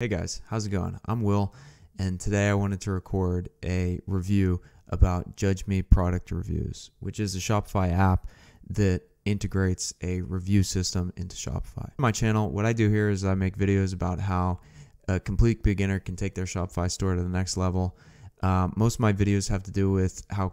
Hey guys, how's it going? I'm Will, and today I wanted to record a review about Judge Me Product Reviews, which is a Shopify app that integrates a review system into Shopify. My channel, what I do here is I make videos about how a complete beginner can take their Shopify store to the next level. Um, most of my videos have to do with how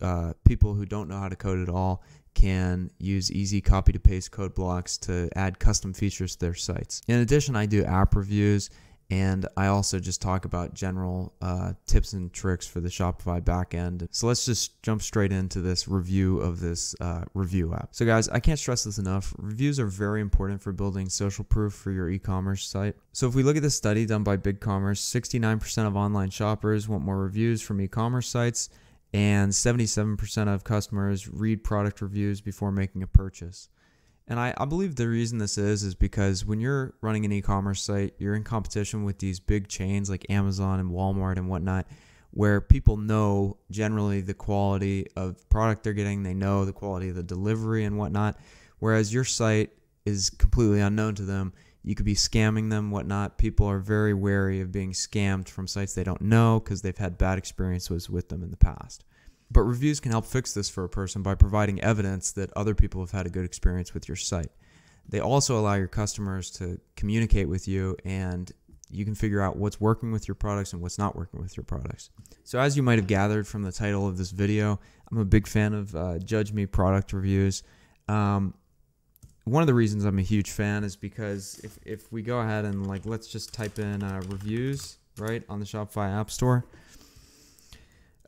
uh, people who don't know how to code at all can use easy copy to paste code blocks to add custom features to their sites. In addition, I do app reviews and I also just talk about general uh, tips and tricks for the Shopify backend. So let's just jump straight into this review of this uh, review app. So guys, I can't stress this enough. Reviews are very important for building social proof for your e-commerce site. So if we look at this study done by BigCommerce, 69% of online shoppers want more reviews from e-commerce sites and 77% of customers read product reviews before making a purchase. And I, I believe the reason this is is because when you're running an e-commerce site, you're in competition with these big chains like Amazon and Walmart and whatnot, where people know generally the quality of product they're getting, they know the quality of the delivery and whatnot. Whereas your site is completely unknown to them. You could be scamming them, whatnot. People are very wary of being scammed from sites they don't know because they've had bad experiences with them in the past. But reviews can help fix this for a person by providing evidence that other people have had a good experience with your site. They also allow your customers to communicate with you and you can figure out what's working with your products and what's not working with your products. So, as you might have gathered from the title of this video, I'm a big fan of uh, Judge Me product reviews. Um, one of the reasons I'm a huge fan is because if, if we go ahead and like let's just type in uh, reviews right on the Shopify App Store,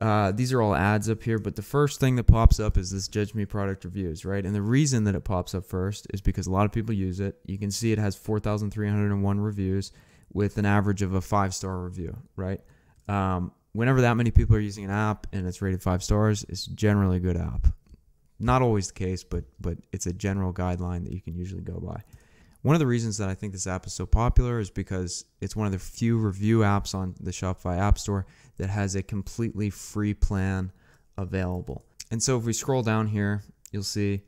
uh, these are all ads up here, but the first thing that pops up is this Judge Me product reviews, right? And the reason that it pops up first is because a lot of people use it. You can see it has 4,301 reviews with an average of a five star review, right? Um, whenever that many people are using an app and it's rated five stars, it's generally a good app. Not always the case, but but it's a general guideline that you can usually go by. One of the reasons that I think this app is so popular is because it's one of the few review apps on the Shopify App Store that has a completely free plan available. And so if we scroll down here, you'll see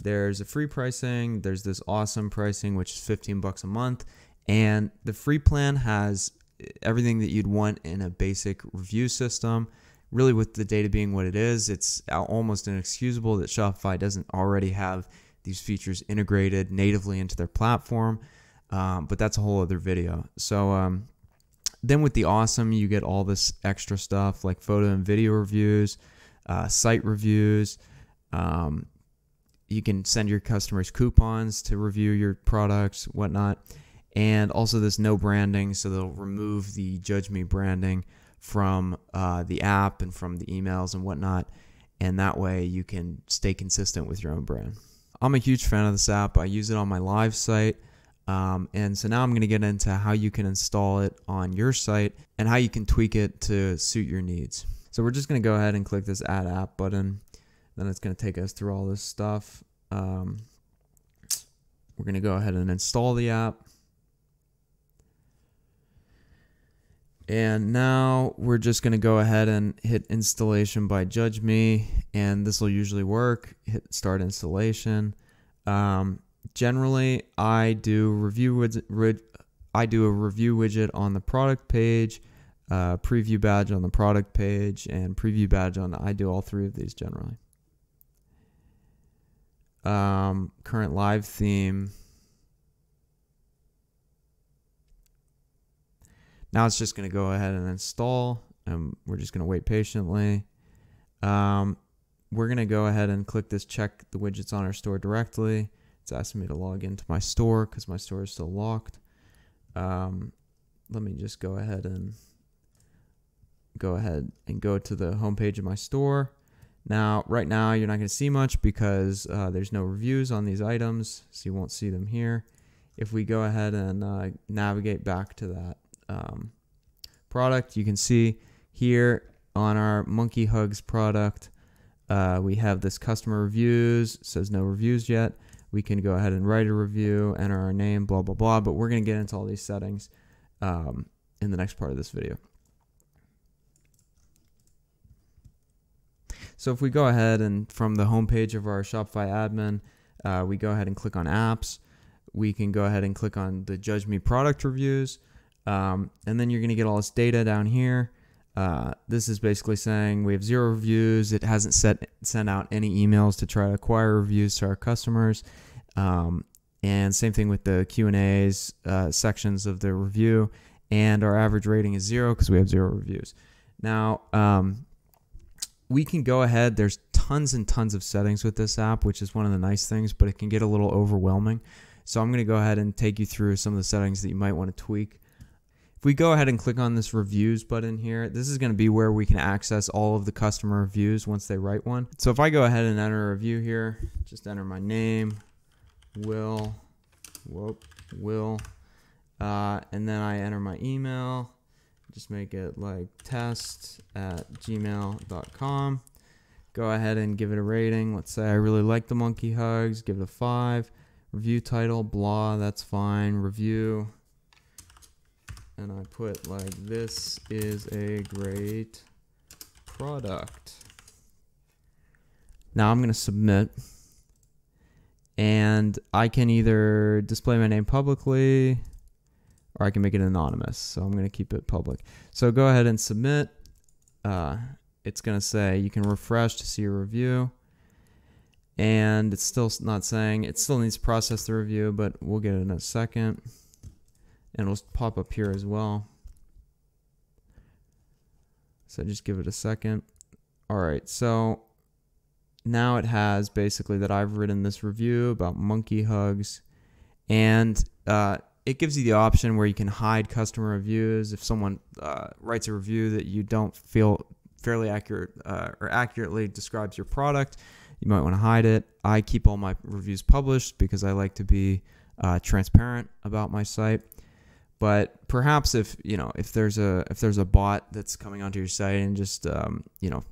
there's a free pricing, there's this awesome pricing which is 15 bucks a month, and the free plan has everything that you'd want in a basic review system. Really with the data being what it is, it's almost inexcusable that Shopify doesn't already have these features integrated natively into their platform. Um, but that's a whole other video. So um, then with the awesome, you get all this extra stuff like photo and video reviews, uh, site reviews. Um, you can send your customers coupons to review your products, whatnot, and also this no branding. So they'll remove the Judge Me branding from uh, the app and from the emails and whatnot, and that way you can stay consistent with your own brand. I'm a huge fan of this app. I use it on my live site. Um, and so now I'm going to get into how you can install it on your site and how you can tweak it to suit your needs. So we're just going to go ahead and click this add app button. Then it's going to take us through all this stuff. Um, we're going to go ahead and install the app. And now we're just going to go ahead and hit installation by Judge Me. And this will usually work. Hit start installation. Um, generally, I do review widget, I do a review widget on the product page, uh, preview badge on the product page, and preview badge on I do all three of these generally. Um, current live theme. Now it's just going to go ahead and install, and we're just going to wait patiently. Um, we're going to go ahead and click this check the widgets on our store directly. It's asking me to log into my store because my store is still locked. Um, let me just go ahead and go ahead and go to the homepage of my store. Now, right now, you're not going to see much because uh, there's no reviews on these items, so you won't see them here. If we go ahead and uh, navigate back to that um, product. You can see here on our Monkey Hugs product, uh, we have this customer reviews. says no reviews yet. We can go ahead and write a review, enter our name, blah, blah, blah. But we're going to get into all these settings um, in the next part of this video. So if we go ahead and from the homepage of our Shopify admin, uh, we go ahead and click on apps. We can go ahead and click on the Judge Me product reviews. Um, and then you're going to get all this data down here. Uh, this is basically saying we have zero reviews. It hasn't set, sent out any emails to try to acquire reviews to our customers. Um, and same thing with the Q and A's uh, sections of the review. And our average rating is zero because we have zero reviews. Now, um, we can go ahead. There's tons and tons of settings with this app, which is one of the nice things, but it can get a little overwhelming. So I'm going to go ahead and take you through some of the settings that you might want to tweak. If we go ahead and click on this reviews button here, this is going to be where we can access all of the customer reviews once they write one. So if I go ahead and enter a review here, just enter my name, Will, whoop, Will, uh, and then I enter my email. Just make it like test at gmail.com. Go ahead and give it a rating. Let's say I really like the monkey hugs. Give it a five. Review title, blah, that's fine. Review. And I put like, this is a great product. Now I'm going to submit. And I can either display my name publicly or I can make it anonymous. So I'm going to keep it public. So go ahead and submit. Uh, it's going to say you can refresh to see a review. And it's still not saying, it still needs to process the review, but we'll get it in a second. And it'll pop up here as well. So just give it a second. All right, so now it has basically that I've written this review about monkey hugs. And uh, it gives you the option where you can hide customer reviews if someone uh, writes a review that you don't feel fairly accurate uh, or accurately describes your product you might want to hide it i keep all my reviews published because i like to be uh, transparent about my site but perhaps if you know if there's a if there's a bot that's coming onto your site and just um, you know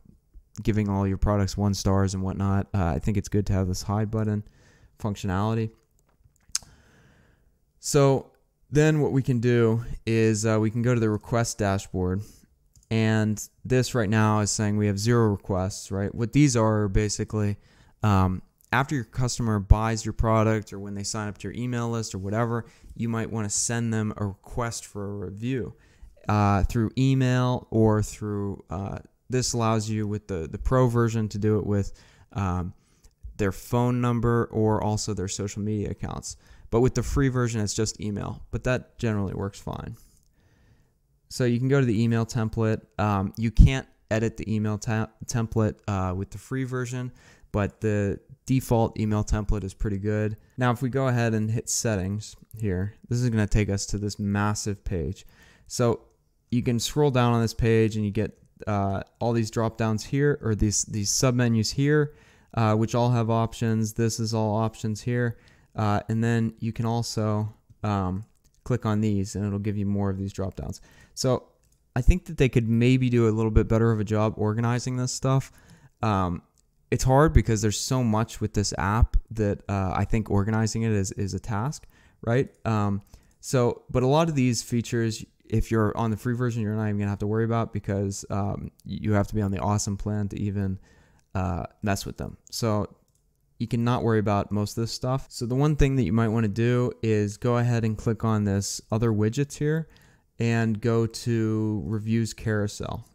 giving all your products one stars and whatnot uh, i think it's good to have this hide button functionality so then what we can do is uh, we can go to the request dashboard. And this right now is saying we have zero requests, right? What these are basically um, after your customer buys your product or when they sign up to your email list or whatever, you might want to send them a request for a review uh, through email or through. Uh, this allows you with the the pro version to do it with um, their phone number or also their social media accounts. But with the free version, it's just email. But that generally works fine. So you can go to the email template. Um, you can't edit the email template uh, with the free version, but the default email template is pretty good. Now, if we go ahead and hit settings here, this is going to take us to this massive page. So you can scroll down on this page and you get uh, all these drop downs here or these these sub menus here, uh, which all have options. This is all options here. Uh, and then you can also um, click on these and it'll give you more of these drop downs. So I think that they could maybe do a little bit better of a job organizing this stuff. Um, it's hard because there's so much with this app that uh, I think organizing it is, is a task, right? Um, so, but a lot of these features, if you're on the free version, you're not even gonna have to worry about because um, you have to be on the awesome plan to even uh, mess with them. So you can not worry about most of this stuff. So the one thing that you might want to do is go ahead and click on this other widgets here and go to reviews carousel.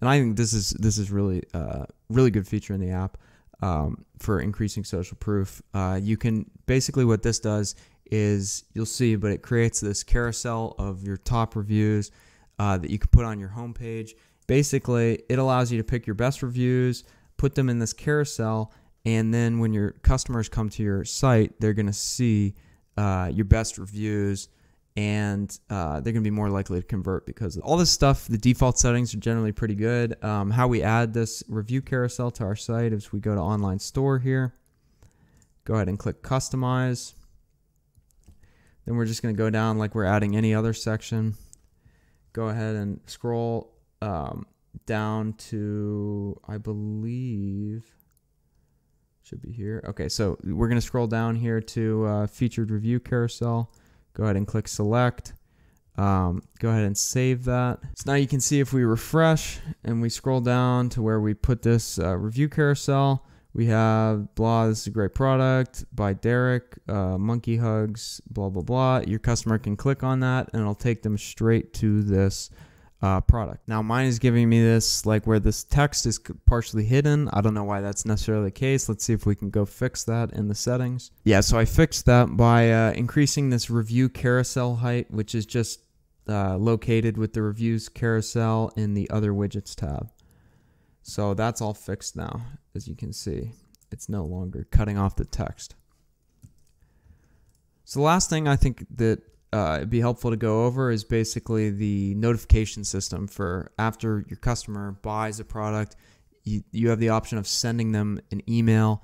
And I think this is this is really uh, really good feature in the app um, for increasing social proof. Uh, you can basically what this does is you'll see, but it creates this carousel of your top reviews uh, that you can put on your homepage. Basically, it allows you to pick your best reviews, put them in this carousel, and then when your customers come to your site, they're going to see uh, your best reviews and uh, they're going to be more likely to convert because all this stuff, the default settings are generally pretty good. Um, how we add this review carousel to our site is we go to online store here, go ahead and click customize. Then we're just going to go down like we're adding any other section. Go ahead and scroll um, down to, I believe, should be here. Okay, so we're going to scroll down here to uh, featured review carousel. Go ahead and click select. Um, go ahead and save that. So now you can see if we refresh and we scroll down to where we put this uh, review carousel, we have blah. This is a great product by Derek. Uh, monkey hugs. Blah blah blah. Your customer can click on that, and it'll take them straight to this uh, product. Now mine is giving me this like where this text is partially hidden. I don't know why that's necessarily the case. Let's see if we can go fix that in the settings. Yeah, so I fixed that by uh, increasing this review carousel height, which is just uh, located with the reviews carousel in the other widgets tab. So that's all fixed now, as you can see. It's no longer cutting off the text. So the last thing I think that uh, it'd be helpful to go over is basically the notification system for after your customer buys a product, you, you have the option of sending them an email,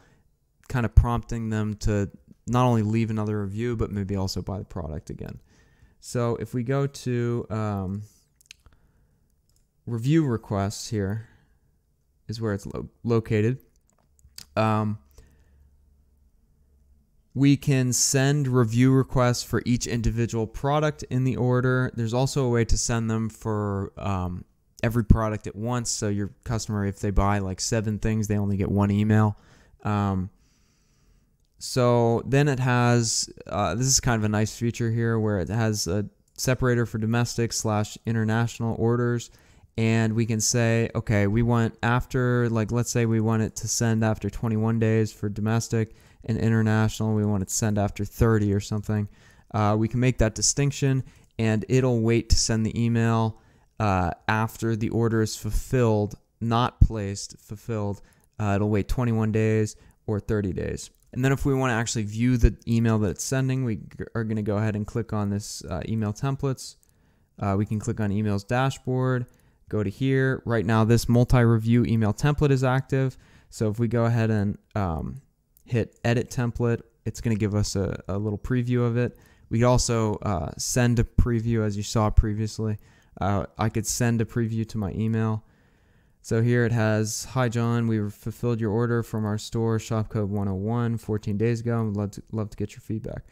kind of prompting them to not only leave another review, but maybe also buy the product again. So if we go to um, review requests here, is where it's lo located. Um, we can send review requests for each individual product in the order. There's also a way to send them for um, every product at once. So your customer, if they buy like seven things, they only get one email. Um, so then it has uh, this is kind of a nice feature here where it has a separator for domestic slash international orders and we can say okay we want after like let's say we want it to send after 21 days for domestic and international we want it to send after 30 or something uh, we can make that distinction and it'll wait to send the email uh, after the order is fulfilled not placed fulfilled uh, it'll wait 21 days or 30 days. And then if we want to actually view the email that it's sending we are going to go ahead and click on this uh, email templates. Uh, we can click on emails dashboard go to here right now this multi-review email template is active so if we go ahead and um, hit edit template, it's going to give us a, a, little preview of it. We could also uh, send a preview as you saw previously. Uh, I could send a preview to my email. So here it has, Hi John, we fulfilled your order from our store, shopcode 101, 14 days ago. I'd love to, love to get your feedback.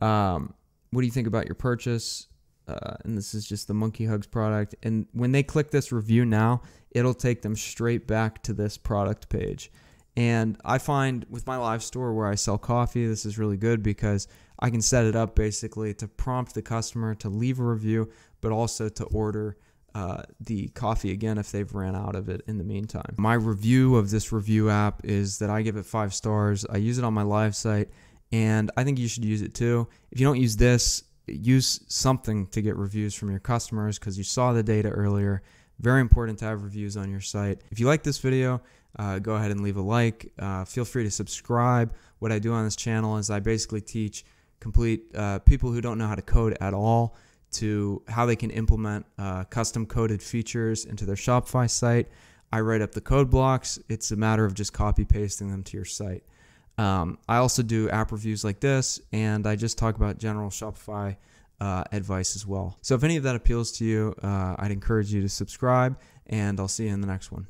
Um, what do you think about your purchase? Uh, and this is just the Monkey Hugs product. And when they click this review now, it'll take them straight back to this product page. And I find with my live store where I sell coffee, this is really good because I can set it up basically to prompt the customer to leave a review, but also to order uh, the coffee again if they've ran out of it in the meantime. My review of this review app is that I give it five stars. I use it on my live site, and I think you should use it too. If you don't use this, use something to get reviews from your customers because you saw the data earlier. Very important to have reviews on your site. If you like this video, uh, go ahead and leave a like. Uh, feel free to subscribe. What I do on this channel is I basically teach complete uh, people who don't know how to code at all to how they can implement uh, custom coded features into their Shopify site. I write up the code blocks. It's a matter of just copy pasting them to your site. Um, I also do app reviews like this, and I just talk about general Shopify uh, advice as well. So if any of that appeals to you, uh, I'd encourage you to subscribe, and I'll see you in the next one.